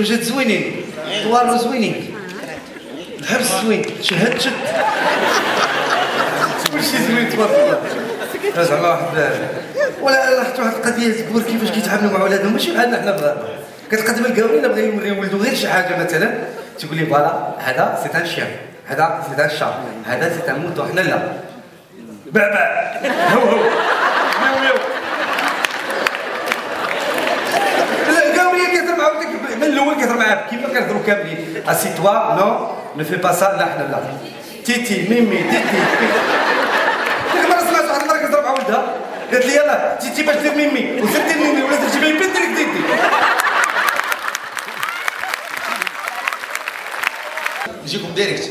الزناقي زوينين. طوالو زوينين. الحبس زوين. شهد شد. كلشي زوين تبارك الله زعما واحد. ولا لاحظت واحد القضية تقول كيفاش كيتعاملوا مع ولادهم. ماشي بحالنا حنا بغا. كتقدم الكاوريين بغا يولدوا غير شي حاجة مثلا تقول لي voilà هذا c'est un chien. هذا c'est un chat هذا c'est un mouton. حنا لا. بعبع هو هو. الكاورية كيهضر مع ولدك من الأول كيهضر معاه كيما كنهضروا كاملين assis-toi non non fais pas ça لا حنا لا. تيتي ميمي تيتي ديك المره سمعت واحد المره كتهضر مع ولدها قالت لي يلاه تيتي باش دير ميمي وزدتي ميمي ولا درتي ميمي دير لك تيتي نجيكم direct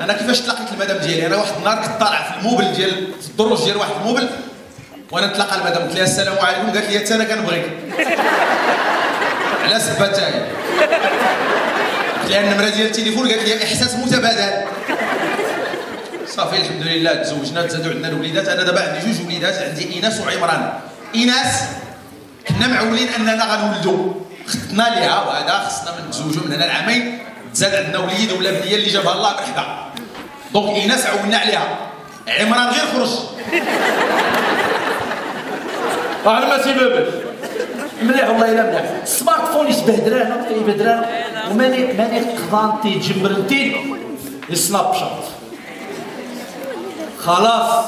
أنا كيفاش تلاقيت المدام ديالي؟ أنا واحد النهار كنت طالع في l'immeuble ديال في الدروج ديال واحد l'immeuble وأنا نتلاقى المدام قلت لها السلام عليكم. قالت لي حتى أنا كنبغيك. على تاعي قلت لها النمره ديال التليفون قالت لي إحساس متبادل. صافي الحمد لله تزوجنا تزادوا عندنا الوليدات. أنا دابا عندي جوج وليدات عندي إيناس وعمران. إيناس كنا معولين أننا غنولدوا خدنا ليها وهذا خصنا نتزوجوا من هنا العامين. تزاد عندنا وليد ولا بنية اللي جابها الله مرحبا. دونك إيناس عولنا عليها. عمران غير خرج. أنا ما سببش مليح والله إلا مليح. السمارت فون يشبه درانا كيبه درانا وماني ماني قضانتي جمرتي السناب شات. خلاص.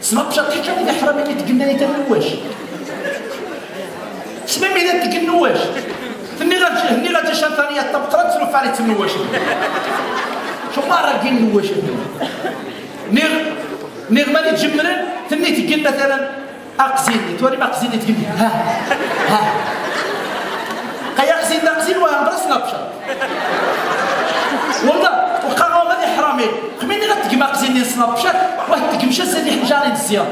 سناب شات كي كان يحرم اللي تقلنا لي تنواش سمع مي لا تقنواش هني غا هني غا جا ثانية طبقره تسلف عليه تنواش شو ما راه كاين نواش نيغ نيغ ماني تجمرن ثني تقل مثلا اقزيني توري ما اقزيني ها ها. قيا اقزين اقزين وهم بلا سناب شات والله وقع غادي حرامي خميني غتقم اقزيني سناب شات واحد تقمشى سالي حجاري مزيان.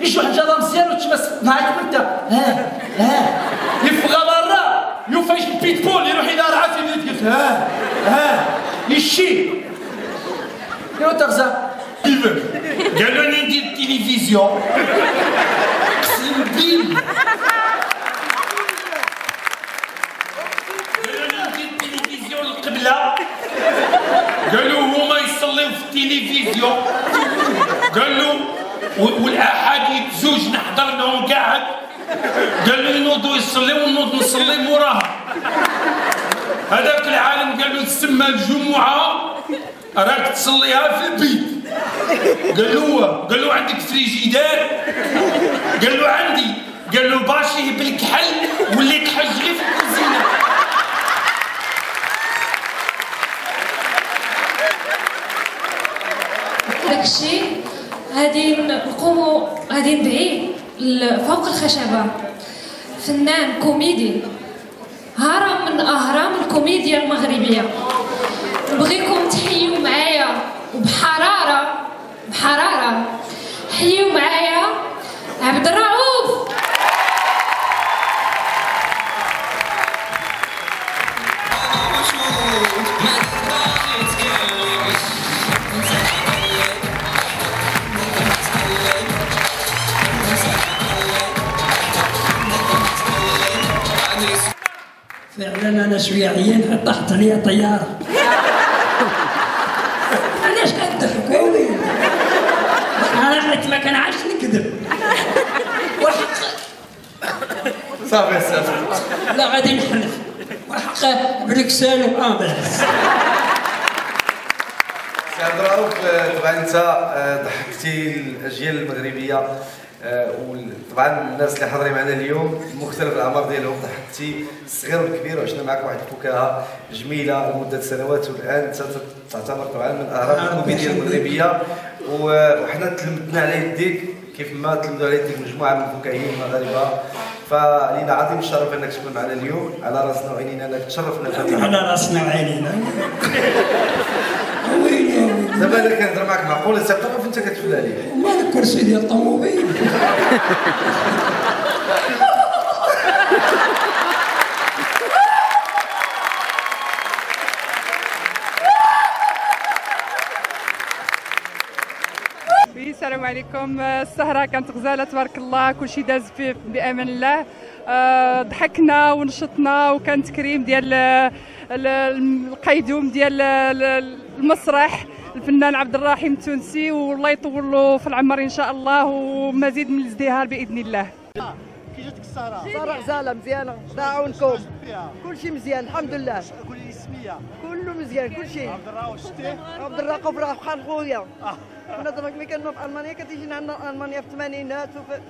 يجي حجارة مزيان وتشمس معاك وانت ها ها. يفغى برا يوفاش البيتبول يروح إلى في تقول ها ها. يشي. يا تغزى. كيفاش قالوا لي ندير التلفزيون قسم بالله قالوا لي ندير التلفزيون القبله قالوا هما يصليو في التلفزيون قالوا والاحاديث زوج نحضر لهم قاعد قالوا ينوضوا يصليو ونوض نصلي موراها هذاك العالم قالوا تسمى الجمعه راك تصليها في البيت قال له قال له عندك فريجيدار قال له عندي. قال له باشيه بالكحل واللي كحل في الكوزينة. داكشي غادي نقوموا غادي ندعي فوق الخشبة. فنان كوميدي. هرم من أهرام الكوميديا المغربية. نبغيكم تحيوا أنا شوية عيان طاحت عليا طيارة. علاش كتضحكوا لي أنا حيت ما كنعرفش نكذب والحق صافي صافي لا غادي نحلف والحق بريكسل و ambulance سي عبد الرؤوف طبعا انت آه، ضحكتي الأجيال المغربية. وطبعا الناس اللي حاضرين معنا اليوم مختلف الأعمار ديالهم ضحكتي الصغير والكبير وعشنا معك واحد الفكاهة جميلة لمده سنوات والآن تعتبر طبعا من اهرام الكوميديا المغربية. وحنا تلمذنا على يديك كيف ما تلمذوا على يديك مجموعة من الفكاهيين المغاربة. فلينا عظيم الشرف إنك تكون معنا اليوم. على راسنا وعينينا انك تشرفنا في على راسنا وعينينا دابا أنا كنهضر معك معقول انت بتعرف انت كتفل عليه؟ مال الكرسي ديال الطوموبيل. Alaikum. اليوم السهرة كانت غزالة تبارك الله. كلشي داز فيه بأمان الله. آه، ضحكنا ونشطنا وكان تكريم ديال ال- ال- القيدوم ديال ال- المسرح. الفنان عبد الرحيم التونسي والله يطول له في العمر إن شاء الله ومزيد من الازدهار بإذن الله. كي جاتك السهرة؟ صراحة غزالة مزيانة. دعونكم فيها؟ كل شيء مزيان الحمد لله. كل اسمية كله مزيان كل شيء عبد الرؤوف شتيه؟ عبد راه بحال خويا. كنا دابا ملي كنا في ألمانيا كتجينا عندنا ألمانيا في الثمانينات وفي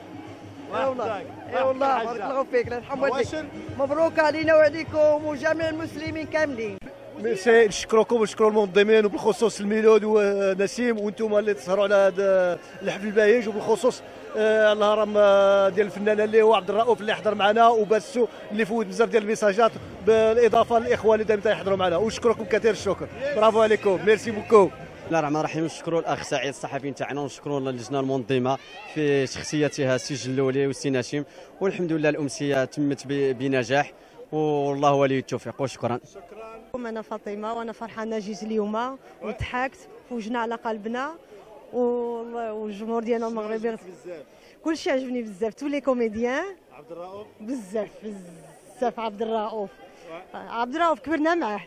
اي والله. اي والله بارك الله فيك الله يرحم والديك مبروك علينا وعليكم وجميع المسلمين كاملين. ميرسي نشكركم ونشكروا المنظمين وبالخصوص الميلود ونسيم وأنتم اللي تسهروا على هذا الحفل البهيج وبالخصوص آه، الهرم آه، ديال الفنان اللي هو عبد الرؤوف اللي حضر معنا وباسو اللي فوت بزاف ديال ال messages بالإضافة للاخوه اللي دائما يحضروا معنا. ونشكركم كثير الشكر. برافو عليكم. merci beaucoup. بسم الله الرحمن الرحيم نشكروا الأخ سعيد الصحفي تاعنا ونشكروا اللجنه المنظمة في شخصيتها السي جلولي والسي ناشم. والحمد لله الأمسية تمت بنجاح والله ولي التوفيق وشكرا. أنا فاطمة وأنا فرحانة جيت اليوم. وضحكت فوجنا على قلبنا والجمهور ديالنا المغربي. كل شيء عجبني بزاف. tous les comédiens. عبد الرؤوف. بزاف بزاف. عبد الرؤوف. عبد الرؤوف كبرنا معاه.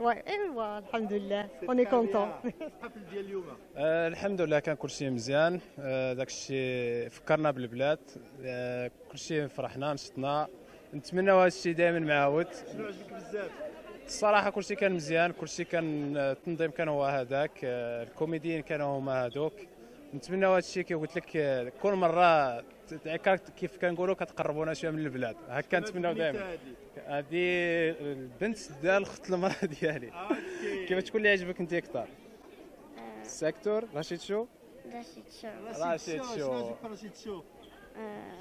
إيوا الحمد لله. on est contents. الحفل ديال اليوم. آه الحمد لله كان كل شيء مزيان. آه داك الشيء فكرنا بالبلاد. آه كل شيء فرحنا نشطنا نتمنى هذا الشيء دائما معاود شنو عجبك بزاف الصراحه كل شيء كان مزيان كل شيء كان آه، التنظيم كان هو هذاك آه ال comédiens كانوا هما هذوك. نتمنى هذا الشيء كي قلت لك آه، كل مرة كيف كنقولوا كتقربونا شوية من البلاد. هكا نتمناو دائما. هذه البنت ديال اخت المراه ديالي. كيف تقول لي عجبك أنت أكثر. السيكتور رشيد شو؟ رشيد شو. رشيد شنو شو. عجبك في رشيد شو؟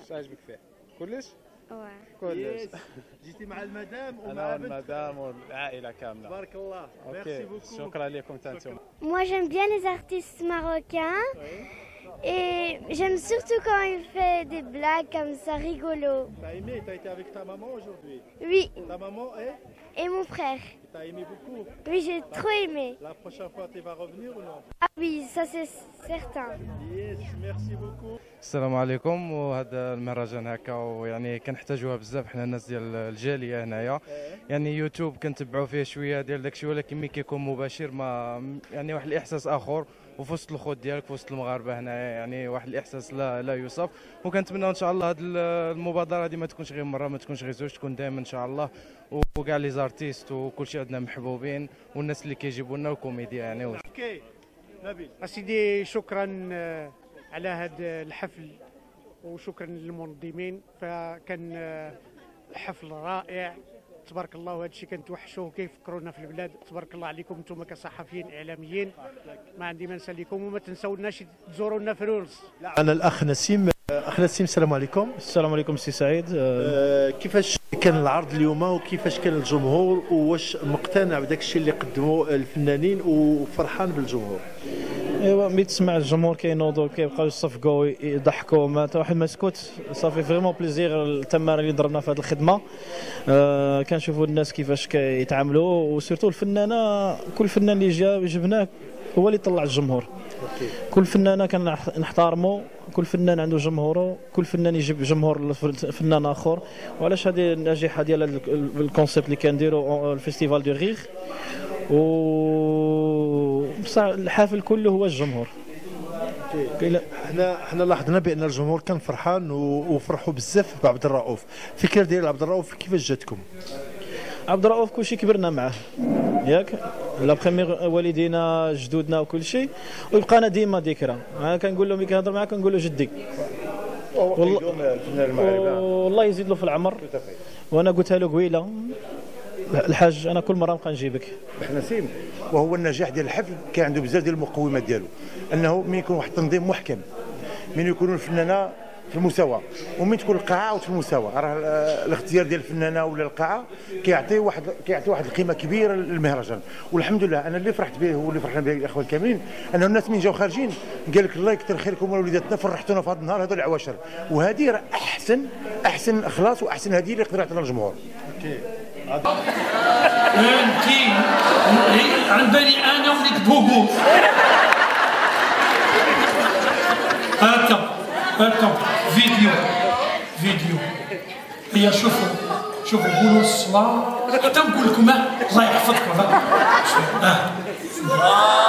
اش عجبك فيه؟ كلش؟ كلش يس. جيتي مع المدام انا ومع بنت والمدام والعائله كامله تبارك الله ميرسي اوكي بوكو شكرا لكم تانتوما Moi j'aime bien les artistes marocains et j'aime surtout quand il fait des blagues comme ça rigolo. T'as aimé T'as été avec ta maman aujourd'hui Oui, Ta maman est et mon frère. T'as aimé beaucoup Oui, j'ai trop aimé. La prochaine fois, tu vas revenir ou non Ah oui, ça c'est certain. Yes, merci beaucoup. السلام عليكم. وهذا المهرجان هكا ويعني كنحتاجوها بزاف. حنا الناس ديال الجالية هنايا. يعني يوتيوب كنتبعوا فيه شوية ديال داكشي ولكن ملي كيكون مباشر ما يعني واحد الإحساس آخر وفي وسط الخوت ديالك في وسط المغاربة هنايا يعني واحد الإحساس لا لا يوصف. وكنتمنى إن شاء الله هذه المبادرة هذه ما تكونش غير مرة ما تكونش غير زوج تكون دائما إن شاء الله. وكاع les artistes وكل شيء عندنا محبوبين والناس اللي كيجيبوا لنا الكوميديا يعني OK نبيل. سيدي شكرا آه، على هذا الحفل وشكرا للمنظمين. فكان آه، حفل رائع. تبارك الله وهذا الشيء كنتوحشوه كيفكرونا في البلاد. تبارك الله عليكم أنتم كصحفيين إعلاميين. ما عندي ما نسى لكم وما تنساوناش تزورونا في بروكسل. أنا الأخ نسيم. أخ نسيم السلام عليكم. السلام عليكم سي سعيد. آه، كيفاش كان العرض اليوم وكيفاش كان الجمهور واش مقتنع بداك الشيء اللي قدموا الفنانين وفرحان بالجمهور؟ ايوا ملي تسمع الجمهور كينوضوا كيبقاو يصفقوا يضحكوا ما حتى واحد ما سكت صافي vraiment plaisir التمارين اللي ضربنا في هذه الخدمة. آه كنشوفوا الناس كيفاش كيتعاملوا و surtout الفنانة كل فنان اللي جا جبناه هو اللي طلع الجمهور. كل فنانة كنحتارموا كل فنان عنده جمهوره. كل فنان يجيب جمهور فنان آخر. وعلاش هذه النجاحة ديال ال concept اللي كنديروا ال festival du rire و الحافل كله هو الجمهور. حنا حنا لاحظنا بأن الجمهور كان فرحان وفرحوا بزاف بعبد الرؤوف. الفكرة ديال عبد الرؤوف كيفاش جاتكم؟ عبد الرؤوف كلشي كبرنا معاه. ياك؟ لا بخيمير والدينا جدودنا وكل شيء. ويبقانا ديما ذكرى. أنا كنقول له ملي كنهضر معاه كنقول له جدي. والله والله يزيد له في العمر. وأنا قلتها له قبيلة. الحاج أنا كل مرة نبقى نجيبك. نسيم وهو النجاح ديال الحفل كان عنده بزاف ديال المقومات ديالو. أنه من يكون واحد التنظيم محكم من يكونوا الفنانة في المساواه ومن تكون القاعة وفي المساواه راه ال- الاختيار ديال الفنانة ولا القاعة كيعطي واحد كيعطي واحد القيمة كبيرة للمهرجان. والحمد لله أنا اللي فرحت به واللي فرحنا به الاخوان كاملين أنه الناس من جاو خارجين قال لك الله يكثر خيركم وليداتنا فرحتونا في هذا النهار هذول العواشر. وهذه راه أحسن أحسن إخلاص وأحسن هدية اللي يقدر يعطينا الجمهور انت عن بالي أنا وليك بوبو هاكا هاكا فيديو فيديو هي شوفوا شوفوا قولوا الصلاة حتى نقول لكم الله يحفظكم. آه.